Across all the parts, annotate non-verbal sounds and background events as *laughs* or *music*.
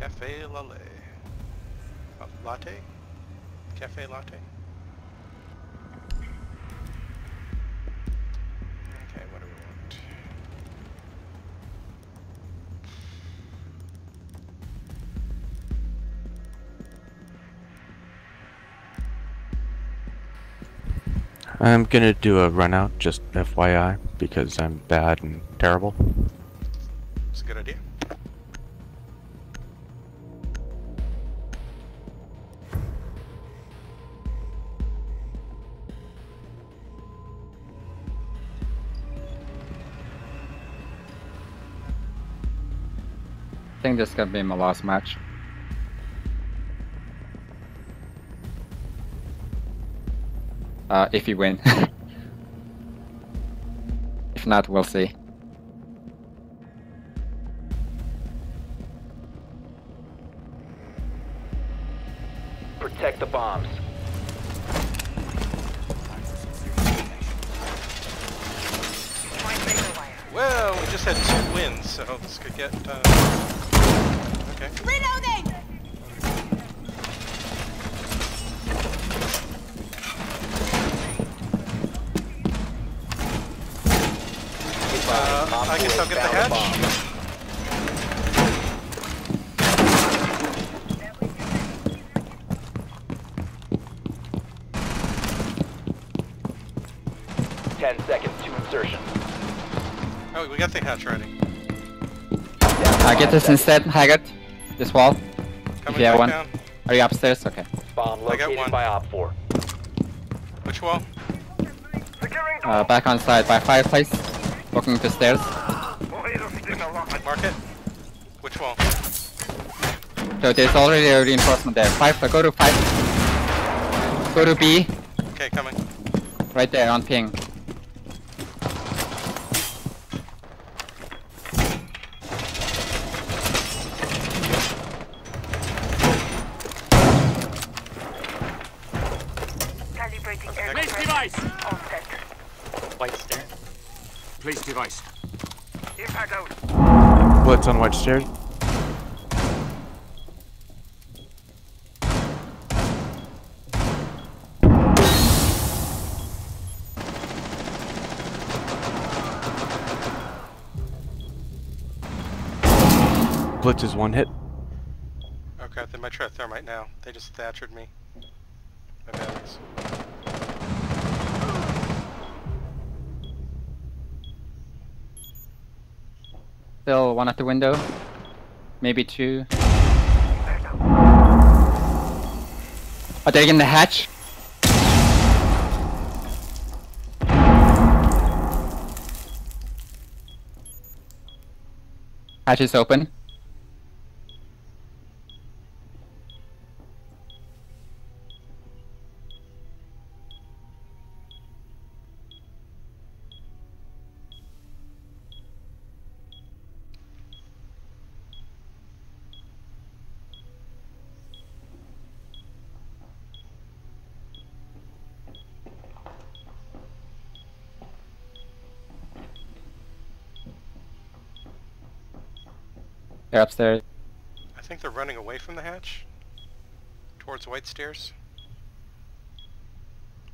Cafe Lale. Uh, latte? Cafe latte? Okay, what do we want? I'm gonna do a run out, just FYI, because I'm bad and terrible. I think this is gonna be my last match. Uh, if you win. *laughs* if not, we'll see. I'll get the hatch. Ten seconds to insertion. Oh, we got the hatch ready. I get this instead, Haggard. This wall. Coming Yeah, back one. down. Are you upstairs? Okay. Bomb I got located one. by Op 4. Which wall? Uh, back on side by fireplace. Walking to stairs. Mark it. Which wall? So there's already a reinforcement there. Five, go to five. Go to B. Okay, coming. Right there on ping. Calibrating Okay. air Place compressor. All set. White stair. Place device. Impact out. Blitz on white stairs. Blitz is one hit. Okay, they might try thermite now. They just thatchered me. My batteries. Still one at the window. Maybe two. Oh, Are they in the hatch? Hatch is open. They're upstairs. I think they're running away from the hatch. Towards white stairs.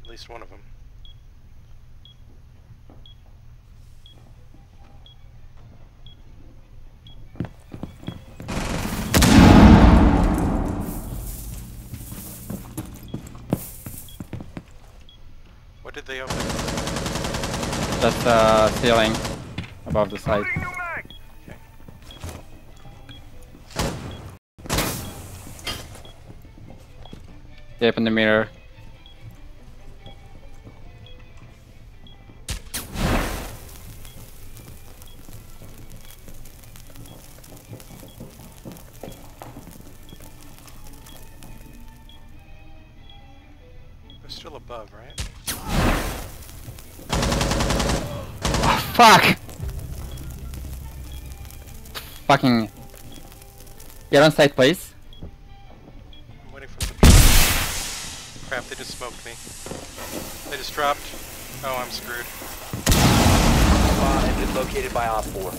At least one of them. What did they open? Just uh, ceiling above the site. Open the mirror. They're still above, right? Fuck! Fucking. Get on site, please. Dropped. Oh, I'm screwed. Bomb has been located by Op 4.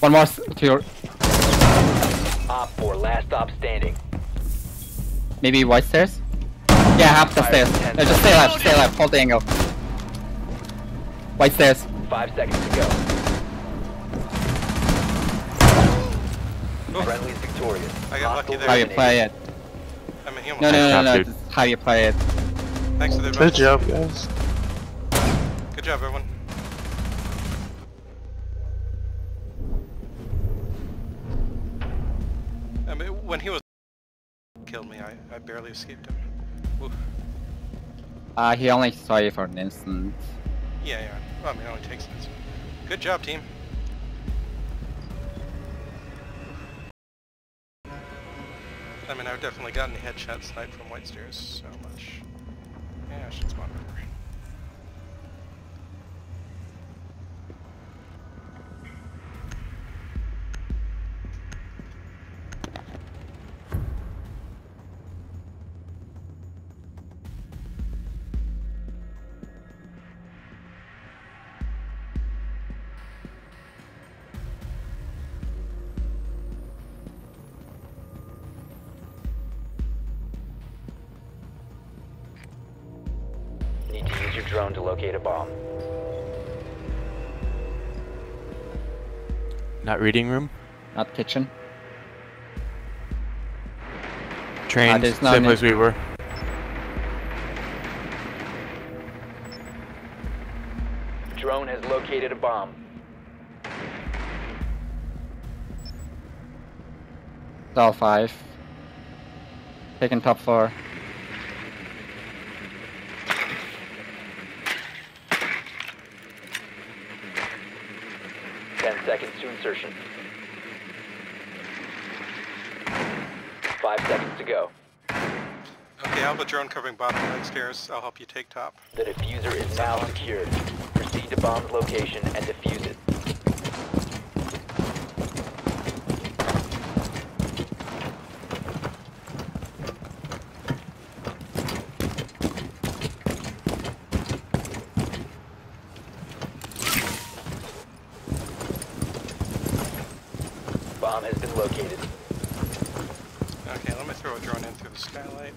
One more to your, Op 4, last stop standing. maybe white stairs? Yeah, half the Five, stairs. ten No, just stay alive, stay alive, hold the angle. White stairs. Five seconds to go. Friendly's victorious. I got lucky there. How you eliminated. play it. I mean, he almost No, no, no, no, no, just how you play it. Thanks for the Good job, guys. Good job, everyone. I mean, when he was killed me, I, I barely escaped him. Oof. Uh, he only saw you for an instant. Yeah, yeah. Well, I mean, it only takes minutes. Good job, team. I mean, I've definitely gotten a headshot snipe from White Stairs so much. Yeah, I should spawn over. Need to use your drone to locate a bomb. Not reading room. Not kitchen. Train. Ah, there's no same need- place we were. Drone has located a bomb. Cell 5. Taking top floor. Ten seconds to insertion. Five seconds to go. Okay, I'll have a drone covering bottom right stairs. I'll help you take top. The diffuser is now secured. Proceed to bomb's location and defuse it. Bomb has been located. Okay, let me throw a drone in through the skylight.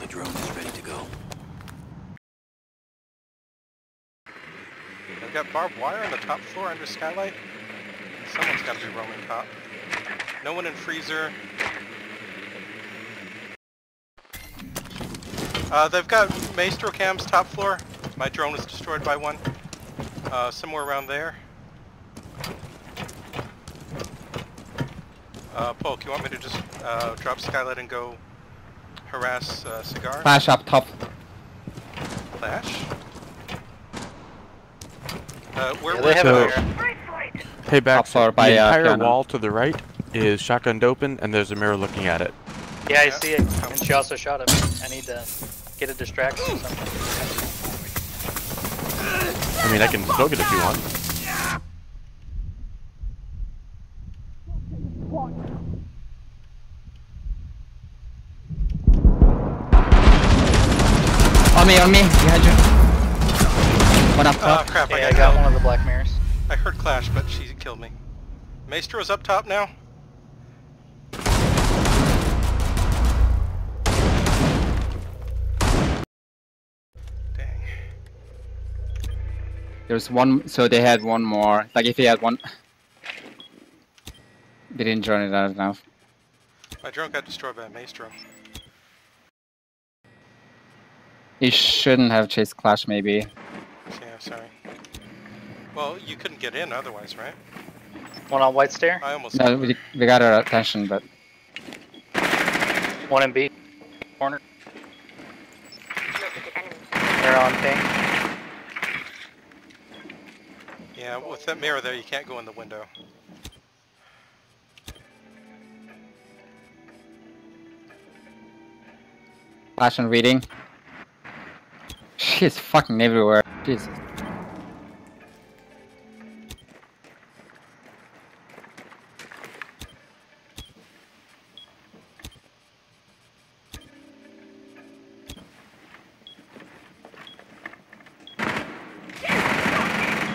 The drone is ready to go. I've got barbed wire on the top floor under skylight. Someone's got to be roaming top. No one in freezer. Uh, they've got Maestro cams top floor. My drone was destroyed by one. Uh, somewhere around there. Uh, Polk, you want me to just uh, drop skylight and go harass uh, Cigar? Flash up top. Flash? Uh, where Yeah, where- they have So- a. Right for it. Hey, back. floor by, the uh, entire piano. wall to the right is shotgunned open, and there's a mirror looking at it. Yeah, I Yeah. see it. And she also shot him. I need to get a distraction or something. I mean, I can smoke it if you want. Me, on me, behind you. One up Oh top. crap, I Okay, got, I got one of the black mirrors. I heard Clash, but she killed me. Maestro's up top now? Dang. There's one, so they had one more. Like if they had one. They didn't join it out enough. My drone got destroyed by a Maestro. He shouldn't have chased Clash maybe. Yeah, sorry. Well, you couldn't get in otherwise, right? One on white stair, I almost... No, we, we got our attention, but one in B. Corner. They're on thing. Yeah, with that mirror there, you can't go in the window. Clash and reading. She's fucking everywhere. Jesus.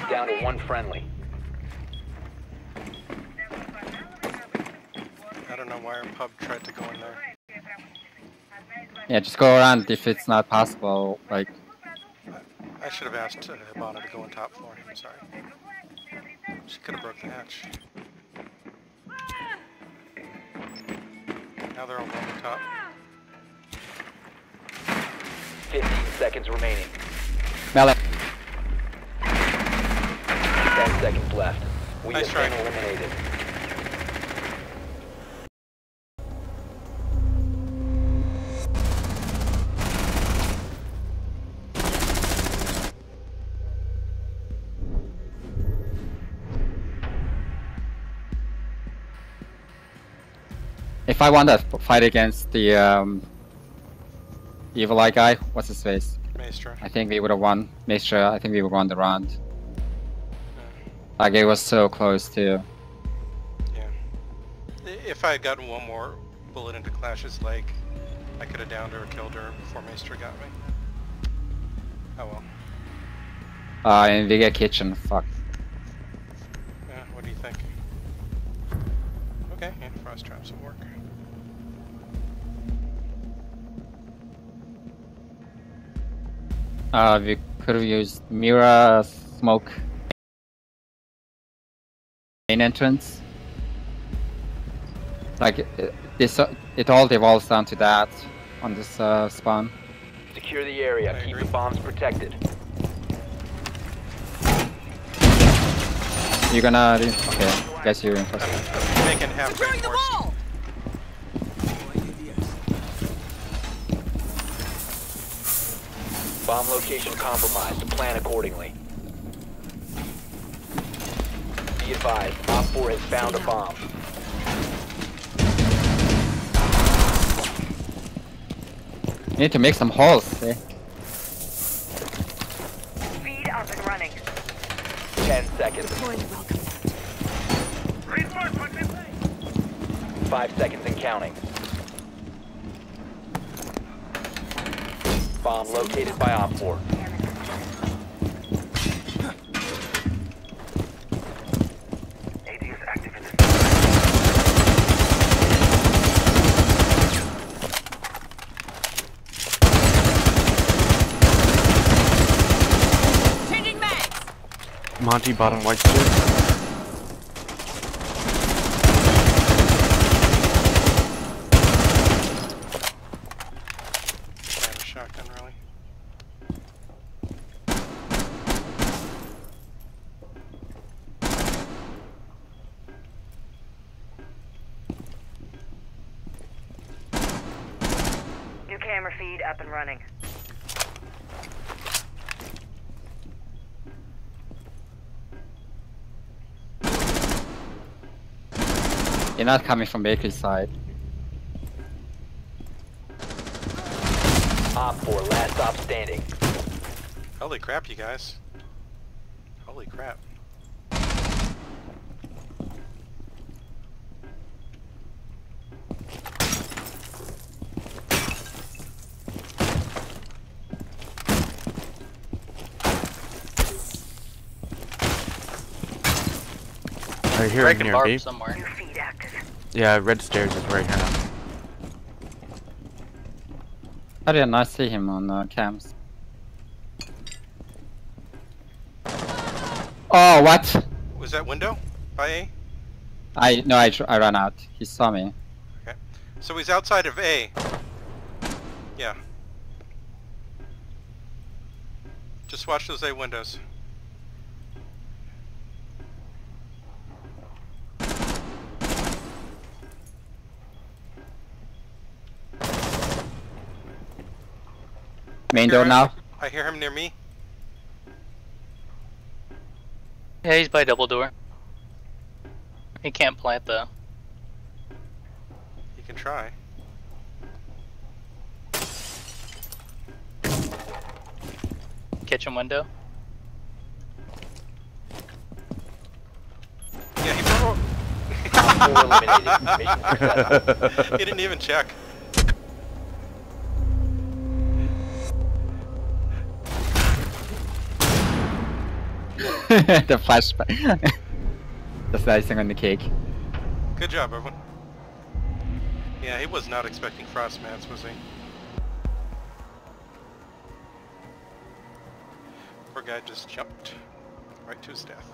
Down to one friendly. I don't know why our pub tried to go in there. Yeah, just go around if it's not possible, like... I should have asked uh, Hibana to go on top for I'm sorry. She could have broke the hatch. Now they're all on the top. 15 seconds remaining. melee. 10 seconds left. We Nice have been try. eliminated. If I want to fight against the um, evil eye guy, what's his face? Maestro. I think we would have won. Maestro, I think we would have won the round. Like, it was so close too. Yeah. If I had gotten one more bullet into Clash's leg, I could have downed her or killed her before Maestro got me. Oh well. Uh, in Viga Kitchen, fuck. Yeah, what do you think? Okay, yeah, frost traps will work. Uh, we could have used Mira smoke main entrance. Like it, this, uh, it all devolves down to that on this uh, spawn. Secure the area. I Keep agree. the bombs protected. You're gonna, re- okay, guess you're in first. I'm making half reinforced. Bomb location compromised. Plan accordingly. Be advised, Op 4 has found a bomb. Need to make some holes. Eh? Feed up and running. 10 seconds. Five seconds and counting. Bomb located by Op 4. AD is active in this. Changing mags. Monty bottom white suit. I have a shotgun really. New camera feed up and running. You're not coming from bakery side. Op 4, last stop standing. Holy crap, you guys. Holy crap. Right here Breaking near barb B. somewhere. New feed active. Yeah, red stairs is right here. How did I not see him on uh, cams? Oh, what? Was that window by A? I no, I, I ran out. He saw me. Okay, so he's outside of A. Yeah. Just watch those A windows. Main door I- now. I hear him near me. Yeah, he's by double door. He can't plant though. He can try. Kitchen window. Yeah, he broke. Op 4 eliminated. Mission successful. he didn't even check. *laughs* the flashback. That's *laughs* the icing on the cake. Good job, everyone. Yeah, he was not expecting frost mats, was he? Poor guy just jumped right to his death.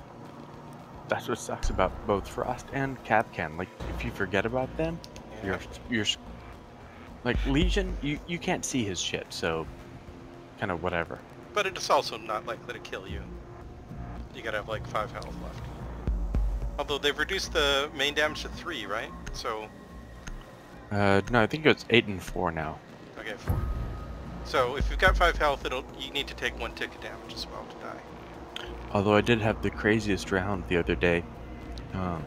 That's what sucks about both Frost and Kapkan. Like, if you forget about them, Yeah. you're you're like Lesion. You you can't see his shit, so kind of whatever. But it's also not likely to kill you. You gotta have like 5 health left. Although they've reduced the main damage to 3, right? So, Uh, no, I think it's eight and four now. okay, 4. So if you've got 5 health, it'll you need to take 1 tick of damage as well to die. Although I did have the craziest round the other day. Um,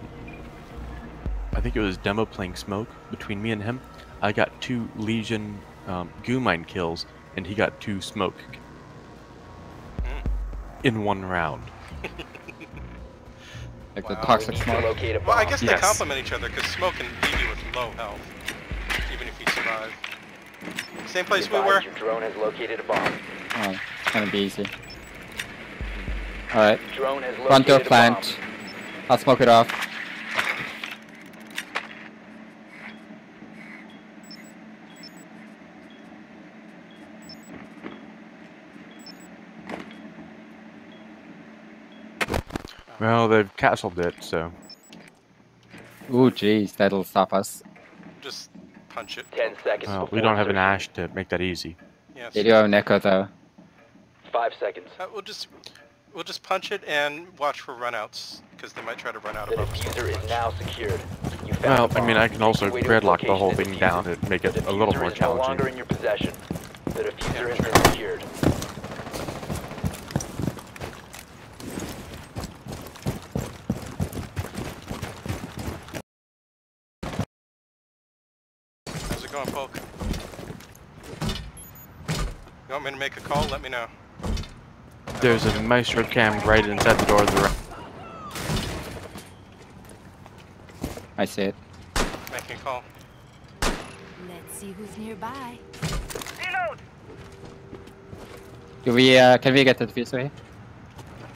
I think it was demo playing smoke between me and him. I got two Lesion um, Gu mine kills, and he got two smoke Mm. in one round. *laughs* Like Wow. the toxic need to smoke. locate. Well, I guess they Yes. complement each other because smoke can leave you with low health, even if you survive. Same place we were. Your drone has located a bomb. Oh, it's gonna be easy. Alright, Drone has front door a plant. I'll smoke it off. Well, they've castled it, so Ooh, jeez, that'll stop us. Just punch it. 10 seconds well, we don't have an ash to make that easy. Yes. They do have an echo though. 5 seconds. Uh, we'll just we'll just punch it and watch for runouts because they might try to run out The above us. diffuser is now secured. You found Well, the I mean. I can also Make your way to gridlock the location whole thing down it. and make it The a little diffuser more is no longer challenging. in your possession. The diffuser Yeah, has been secured. How's it going, Polk? You want me to make a call? Let me know. There's a Maestro cam right inside the door of the room. I see it. Making a call. Let's see who's nearby. Reload! Do we, uh, can we get the diffuser here?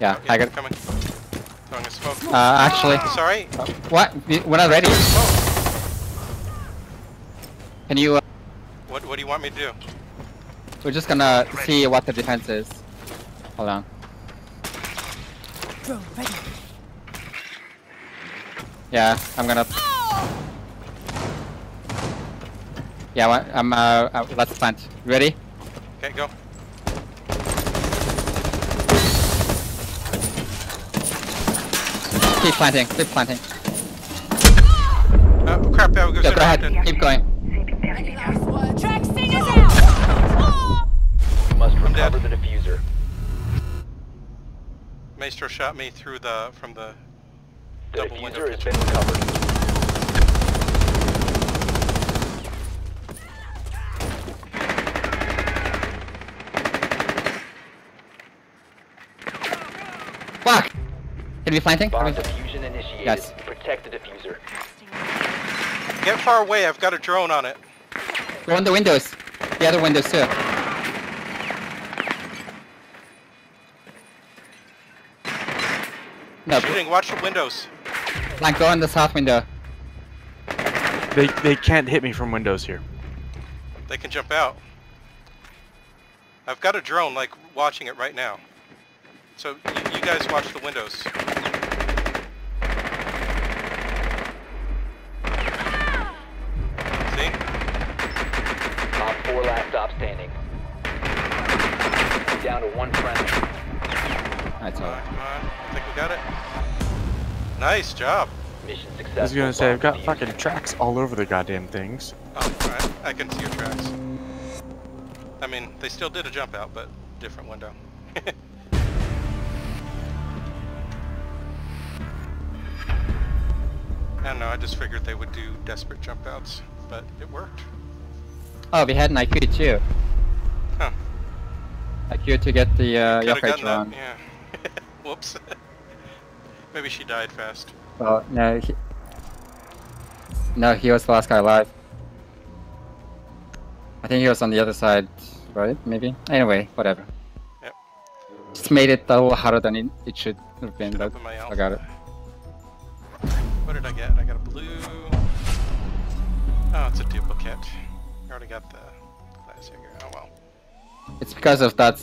Yeah, Yeah, I got it. coming. Throwing a smoke. Uh, actually, Sorry. what? We- We're not ready. Can you, uh, What What do you want me to do? we're just gonna see what the defense is. Hold on. Drone ready. Yeah, I'm gonna. Yeah, I'm, uh, uh, let's plant. Ready? Okay, go. Keep planting, keep planting. Uh, crap! That goes Yeah, go ahead, keep going. Maestro shot me through the from the The double window has been recovered. Fuck! Can we planting? Can Bomb diffusion initiated. Yes. Protect the diffuser. Get far away. I've got a drone on it. Go on the windows. The other windows too. No, Watch the windows. like go on the south window. They they can't hit me from windows here. They can jump out. I've got a drone, like, watching it right now. So, you, you guys watch the windows. See? Op 4 last stop standing. Down to one friendly. That's Come all. on, come on. I think we got it. Nice job. Mission successful. I was gonna say I've got fucking tracks all over the goddamn things. Oh, alright. I can see your tracks. I mean, they still did a jump out, but different window. *laughs* I don't know, I just figured they would do desperate jump outs, but it worked. Oh, we had an IQ too. Huh. IQ to get the uh, Could've Yafei gotten that, drone. yeah. *laughs* Whoops. *laughs* Maybe she died fast. Well, no, he... no, he was the last guy alive. I think he was on the other side, right? Maybe. Anyway, whatever. Yep. Just made it a little harder than it, it should have been, Should but I got it. What did I get? I got a blue. Oh, it's a duplicate. I already got the classic. Oh well. It's because of that